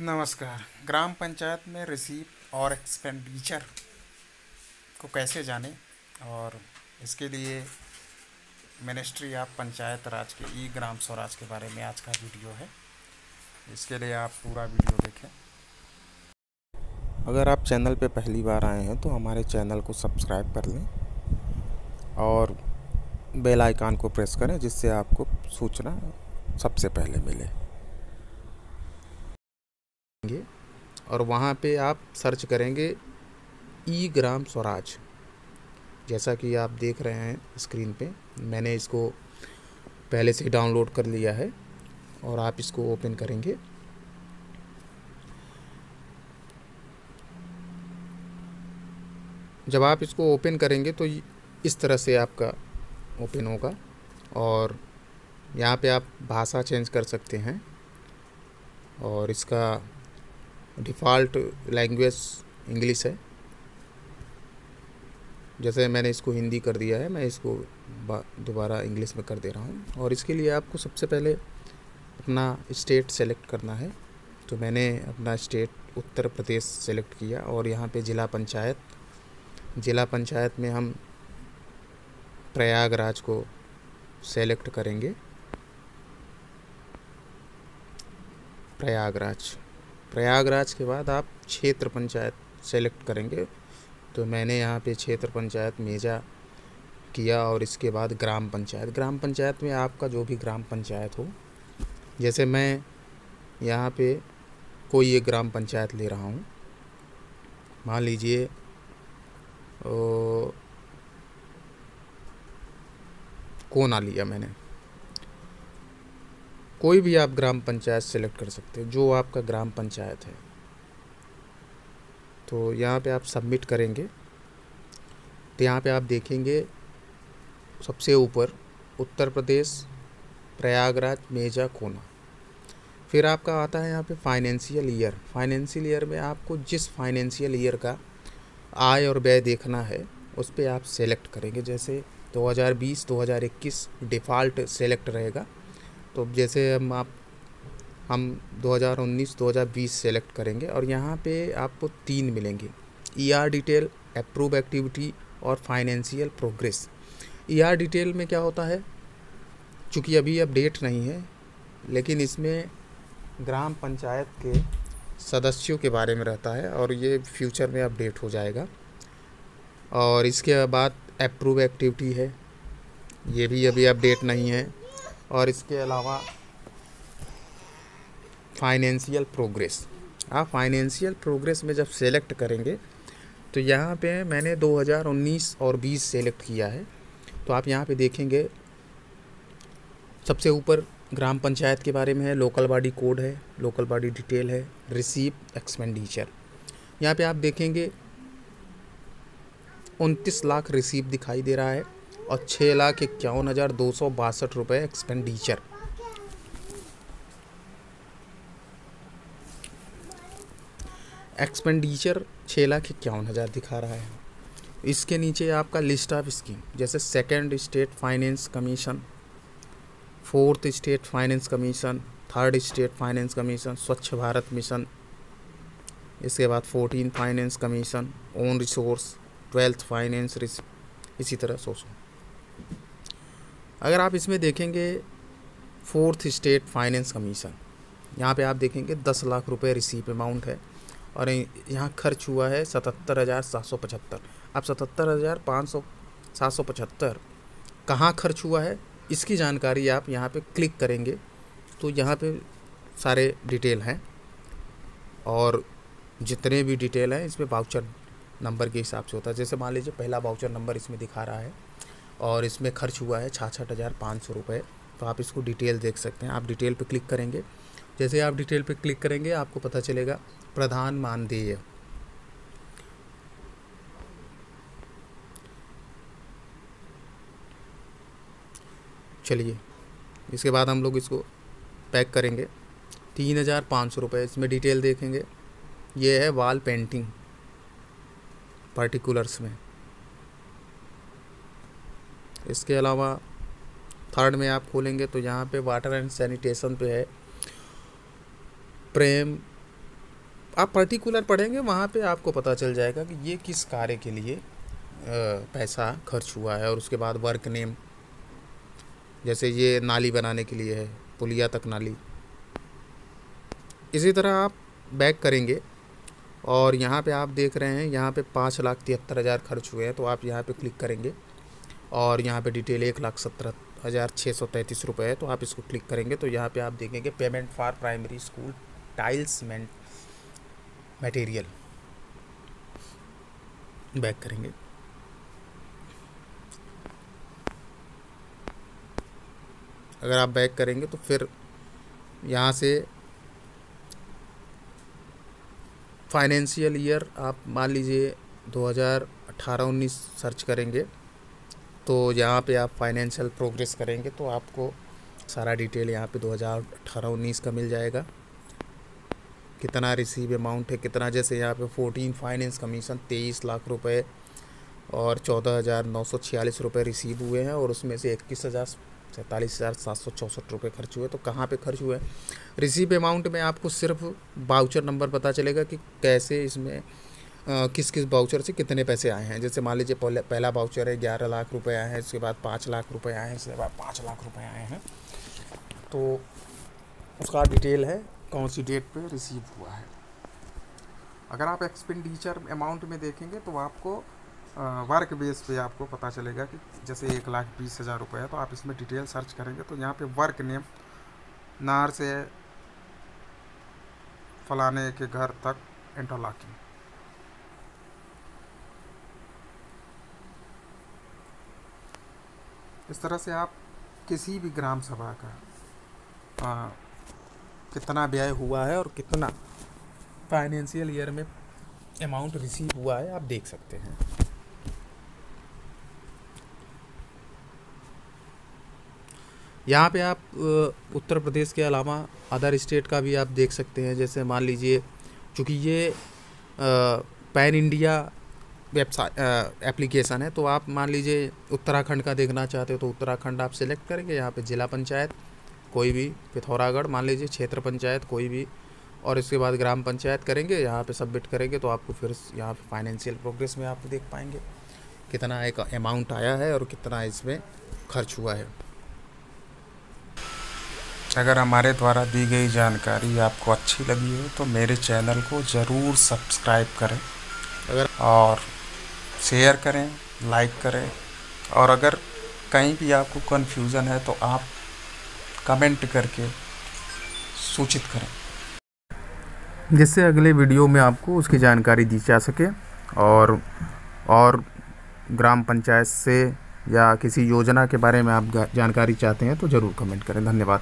नमस्कार। ग्राम पंचायत में रिसीप और एक्सपेंडिचर को कैसे जाने? और इसके लिए मिनिस्ट्री ऑफ़ पंचायत राज के, ई ग्राम स्वराज के बारे में आज का वीडियो है। इसके लिए आप पूरा वीडियो देखें। अगर आप चैनल पे पहली बार आए हैं तो हमारे चैनल को सब्सक्राइब कर लें और बेल आइकन को प्रेस करें, जिससे आपको सूचना सबसे पहले मिले। और वहाँ पे आप सर्च करेंगे ई ग्राम स्वराज। जैसा कि आप देख रहे हैं स्क्रीन पे, मैंने इसको पहले से डाउनलोड कर लिया है और आप इसको ओपन करेंगे। जब आप इसको ओपन करेंगे तो इस तरह से आपका ओपन होगा और यहाँ पे आप भाषा चेंज कर सकते हैं और इसका डिफ़ॉल्ट लैंग्वेज इंग्लिश है। जैसे मैंने इसको हिंदी कर दिया है, मैं इसको दोबारा इंग्लिश में कर दे रहा हूँ। और इसके लिए आपको सबसे पहले अपना स्टेट सेलेक्ट करना है। तो मैंने अपना स्टेट उत्तर प्रदेश सेलेक्ट किया और यहाँ पे ज़िला पंचायत ज़िला पंचायत में हम प्रयागराज को सेलेक्ट करेंगे। प्रयागराज। प्रयागराज के बाद आप क्षेत्र पंचायत सेलेक्ट करेंगे। तो मैंने यहाँ पे क्षेत्र पंचायत मेजा किया और इसके बाद ग्राम पंचायत। ग्राम पंचायत में आपका जो भी ग्राम पंचायत हो, जैसे मैं यहाँ पे कोई एक ग्राम पंचायत ले रहा हूँ। मान लीजिए कोना लिया मैंने। कोई भी आप ग्राम पंचायत सेलेक्ट कर सकते हैं, जो आपका ग्राम पंचायत है। तो यहाँ पे आप सबमिट करेंगे। तो यहाँ पे आप देखेंगे, सबसे ऊपर, उत्तर प्रदेश, प्रयागराज, मेजा, कोना। फिर आपका आता है यहाँ पे फाइनेंशियल ईयर फाइनेंशियल ईयर में आपको जिस फाइनेंशियल ईयर का आय और व्यय देखना है, उस पर आप सेलेक्ट करेंगे। जैसे 2020 2021 डिफ़ॉल्ट सेलेक्ट रहेगा। तो जैसे हम, आप, हम 2019-2020 सेलेक्ट करेंगे और यहाँ पे आपको तीन मिलेंगे। ईआर डिटेल अप्रूव एक्टिविटी और फाइनेंशियल प्रोग्रेस ईआर डिटेल में क्या होता है? चूँकि अभी अपडेट नहीं है, लेकिन इसमें ग्राम पंचायत के सदस्यों के बारे में रहता है और ये फ्यूचर में अपडेट हो जाएगा। और इसके बाद अप्रूव एक्टिविटी है, ये भी अभी अपडेट नहीं है। और इसके अलावा फाइनेंशियल प्रोग्रेस आप फाइनेंशियल प्रोग्रेस में जब सेलेक्ट करेंगे तो यहाँ पे मैंने 2019 और 20 सेलेक्ट किया है। तो आप यहाँ पे देखेंगे, सबसे ऊपर ग्राम पंचायत के बारे में है लोकल बॉडी कोड है लोकल बॉडी डिटेल है रिसीव एक्सपेंडिचर यहाँ पे आप देखेंगे, उनतीस लाख रिसीव दिखाई दे रहा है। और छः लाख इक्यावन हज़ार दो सौ बासठ रुपये एक्सपेंडिचर एक्सपेंडिचर छः लाख इक्यावन हज़ार दिखा रहा है। इसके नीचे आपका लिस्ट ऑफ़ स्कीम जैसे second state finance commission fourth state finance commission third state finance commission Swachh Bharat mission, इसके बाद fourteen finance commission own resource twelfth finance इसी तरह सो सो अगर आप इसमें देखेंगे फोर्थ स्टेट फाइनेंस कमीशन, यहाँ पे आप देखेंगे दस लाख रुपए रिसीप अमाउंट है और यहाँ खर्च हुआ है सतहत्तर हज़ार सात सौ पचहत्तर। अब सतहत्तर हज़ार पाँच सौ, सात सौ पचहत्तर कहाँ खर्च हुआ है, इसकी जानकारी आप यहाँ पे क्लिक करेंगे तो यहाँ पे सारे डिटेल हैं और जितने भी डिटेल हैं इसमें बाउचर नंबर के हिसाब से होता है। जैसे मान लीजिए पहला बाउचर नंबर इसमें दिखा रहा है। और इसमें खर्च हुआ है छाछठ हज़ार पाँच सौ रुपये तो आप इसको डिटेल देख सकते हैं। आप डिटेल पे क्लिक करेंगे। जैसे आप डिटेल पे क्लिक करेंगे, आपको पता चलेगा प्रधान मानदेय। चलिए, इसके बाद हम लोग इसको पैक करेंगे। तीन हज़ार पाँच सौ रुपये इसमें डिटेल देखेंगे। ये है वाल पेंटिंग, पर्टिकुलर्स में। इसके अलावा थर्ड में आप खोलेंगे तो यहाँ पे वाटर एंड सैनिटेशन पे है। प्रेम, आप पर्टिकुलर पढ़ेंगे, वहाँ पे आपको पता चल जाएगा कि ये किस कार्य के लिए पैसा खर्च हुआ है और उसके बाद वर्क नेम जैसे ये नाली बनाने के लिए है, पुलिया तक नाली। इसी तरह आप बैक करेंगे और यहाँ पे आप देख रहे हैं, यहाँ पे पाँच लाख तिहत्तर हज़ार खर्च हुए हैं तो आप यहाँ पे क्लिक करेंगे। और यहाँ पे डिटेल एक लाख सत्रह हज़ार छः सौ तैंतीस रुपये है तो आप इसको क्लिक करेंगे तो यहाँ पे आप देखेंगे payment for primary school tiles material back करेंगे। अगर आप बैक करेंगे तो फिर यहाँ से फाइनेंशियल ईयर आप मान लीजिए 2018-19 सर्च करेंगे। तो यहाँ पे आप फाइनेंशियल प्रोग्रेस करेंगे तो आपको सारा डिटेल यहाँ पे 2018-19 का मिल जाएगा। कितना रिसीव अमाउंट है, कितना जैसे यहाँ पे 14 फाइनेंस कमीशन तेईस लाख रुपए और चौदह हज़ार नौ सौ छियालीस रुपये रिसीव हुए हैं और उसमें से इक्कीस हज़ार सैंतालीस हज़ार सात सौ चौंसठ रुपये खर्च हुए तो कहाँ पे खर्च हुए रिसीव अमाउंट में आपको सिर्फ़ बाउचर नंबर पता चलेगा कि कैसे इसमें किस किस बाउचर से कितने पैसे आए हैं? जैसे मान लीजिए पहले बाउचर है, ग्यारह लाख रुपए आए हैं, उसके बाद पाँच लाख रुपए आए हैं, उसके बाद पाँच लाख रुपए आए हैं। तो उसका डिटेल है, कौन सी डेट पे रिसीव हुआ है। अगर आप एक्सपेंडिचर अमाउंट में देखेंगे तो आपको वर्क बेस पे आपको पता चलेगा कि जैसे एक लाख बीस हज़ार रुपये है तो आप इसमें डिटेल सर्च करेंगे तो यहाँ पे वर्क नेम नार से फलाने के घर तक इंटरलॉकिंग इस तरह से आप किसी भी ग्राम सभा का आ, कितना व्यय हुआ है और कितना फाइनेंशियल ईयर में अमाउंट रिसीव हुआ है आप देख सकते हैं। यहाँ पे आप उत्तर प्रदेश के अलावा अदर स्टेट का भी आप देख सकते हैं जैसे मान लीजिए चूँकि ये पैन इंडिया वेबसाइट एप्लीकेशन है तो आप मान लीजिए उत्तराखंड का देखना चाहते हो तो उत्तराखंड आप सेलेक्ट करेंगे यहाँ पे जिला पंचायत कोई भी पिथौरागढ़ मान लीजिए क्षेत्र पंचायत कोई भी और इसके बाद ग्राम पंचायत करेंगे यहाँ पे सबमिट करेंगे तो आपको फिर यहाँ पे फाइनेंशियल प्रोग्रेस में आप देख पाएँगे कितना एक अमाउंट आया है और कितना इसमें खर्च हुआ है। अगर हमारे द्वारा दी गई जानकारी आपको अच्छी लगी हो तो मेरे चैनल को ज़रूर सब्सक्राइब करें अगर और शेयर करें लाइक करें। और अगर कहीं भी आपको कन्फ्यूज़न है तो आप कमेंट करके सूचित करें। जिससे अगले वीडियो में आपको उसकी जानकारी दी जा सके और और ग्राम पंचायत से या किसी योजना के बारे में आप जानकारी चाहते हैं तो ज़रूर कमेंट करें। धन्यवाद।